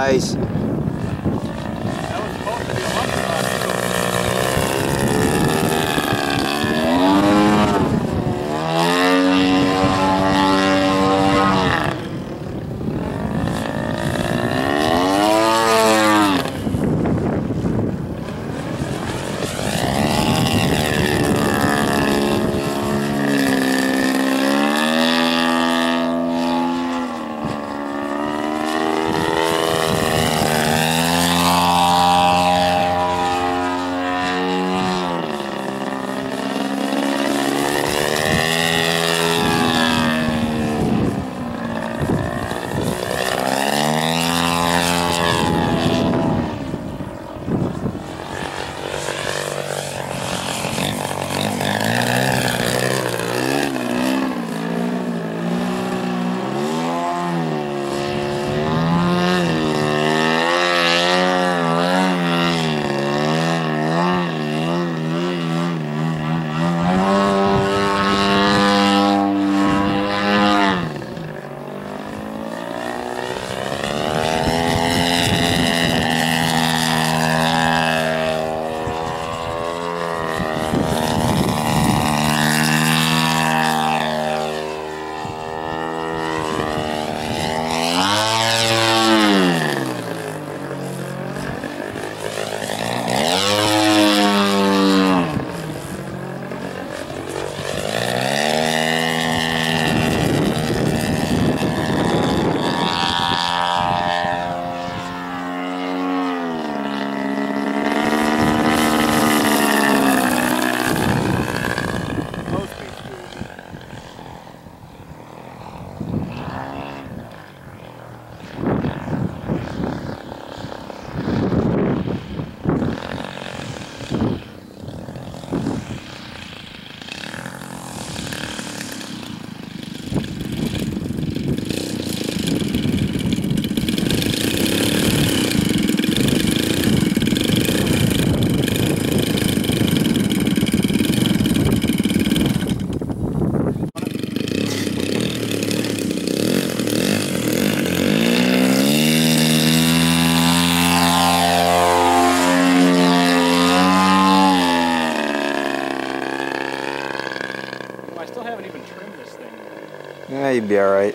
guys. Yeah, you'd be alright.